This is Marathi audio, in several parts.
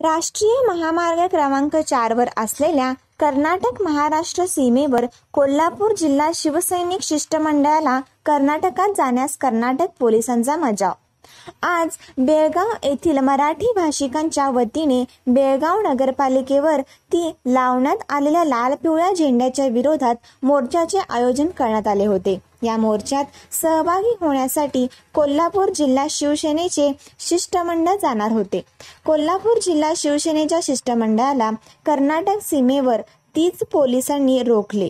राष्ट्रीय महामार्ग क्रमांक चारवर असलेल्या कर्नाटक महाराष्ट्र सीमेवर कोल्हापूर जिल्हा शिवसैनिक शिष्टमंडळाला कर्नाटकात जाण्यास कर्नाटक पोलिसांचा मजाव आज बेळगाव येथील मराठी भाषिकांच्या वतीने बेळगाव नगरपालिकेवर ती लावण्यात आलेल्या लाल पिवळ्या झेंड्याच्या विरोधात मोर्चाचे आयोजन करण्यात आले होते. या मोर्चात सहभागी होण्यासाठी कोल्हापूर जिल्हा शिवसेनेचे शिष्टमंडळ जाणार होते. कोल्हापूर जिल्हा शिवसेनेच्या शिष्टमंडळाला कर्नाटक सीमेवर तीच पोलिसांनी रोखले.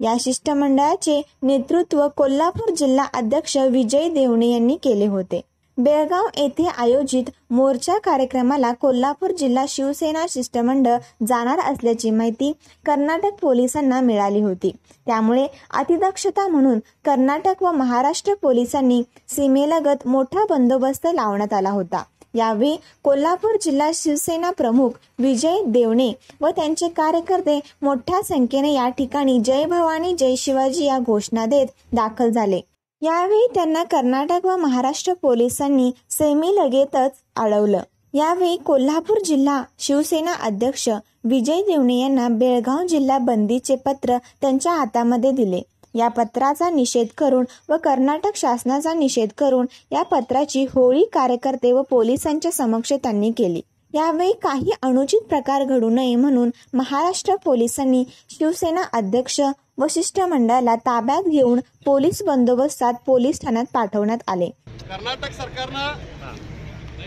या शिष्टमंडळाचे नेतृत्व कोल्हापूर जिल्हा अध्यक्ष विजय देवणे यांनी केले होते. बेळगाव येथे आयोजित मोर्चा कार्यक्रमाला कोल्हापूर जिल्हा शिवसेना शिष्टमंडळ जाणार असल्याची माहिती कर्नाटक पोलिसांना मिळाली होती. त्यामुळे अतिदक्षता म्हणून कर्नाटक व महाराष्ट्र पोलिसांनी सीमेलगत मोठा बंदोबस्त लावण्यात आला होता. यावेळी कोल्हापूर जिल्हा शिवसेना प्रमुख विजय देवणे व त्यांचे कार्यकर्ते मोठ्या संख्येने या ठिकाणी जय भवानी जय शिवाजी या घोषणा देत दाखल झाले. यावेळी त्यांना कर्नाटक व महाराष्ट्र पोलिसांनी सेमी लगेतच अडवलं. यावेळी कोल्हापूर जिल्हा शिवसेना अध्यक्ष विजय देवणे यांना बेळगाव जिल्हा बंदीचे पत्र त्यांच्या हातामध्ये दिले. या पत्राचा निषेध करून व कर्नाटक शासनाचा निषेध करून या पत्राची होळी कार्यकर्ते व पोलिसांच्या समक्ष त्यांनी केली. यावेळी काही अनुचित प्रकार घडू नये म्हणून महाराष्ट्र पोलिसांनी शिवसेना अध्यक्ष व शिष्टमंडळाला ताब्यात घेऊन पोलीस बंदोबस्तात पोलीस ठाण्यात पाठवण्यात आले कर्नाटक सरकारनं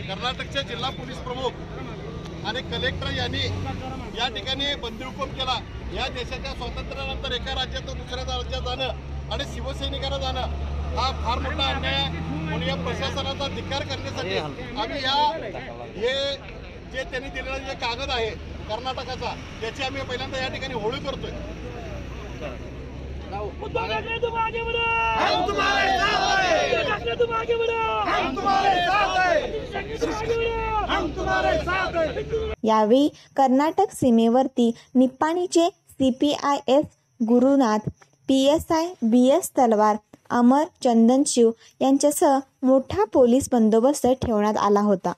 कर्नाटकचे जिल्हा पोलीस प्रमुख आणि कलेक्टर यांनी या ठिकाणी बंदीहुकूम केला या देशाच्या स्वातंत्र्यानंतर एका राज्यातून दुसऱ्या राज्यात जाणं आणि शिवसैनिकांना जाणं हा फार मोठा अन्याय आहे. म्हणून या प्रशासनाचा धिक्कार करण्यासाठी आम्ही या हे जे त्यांनी दिलेला जे कागद आहे कर्नाटकाचा त्याची आम्ही पहिल्यांदा या ठिकाणी होळी करतोय उद्धव ठाकरे तुम आगे बढ़ो हम तुम्हारे साथ हैं। उद्धव ठाकरे तुम आगे बढ़ो हम तुम्हारे साथ हैं। हम तुम्हारे साथ हैं। यावेळी कर्नाटक सीमेवरती निप्पाणीचे सीपीआयएस Gurunath P S I B S Talwar Amar Chandanshiv यांच्यासह मोठा पोलीस बंदोबस्त ठेवण्यात आला होता.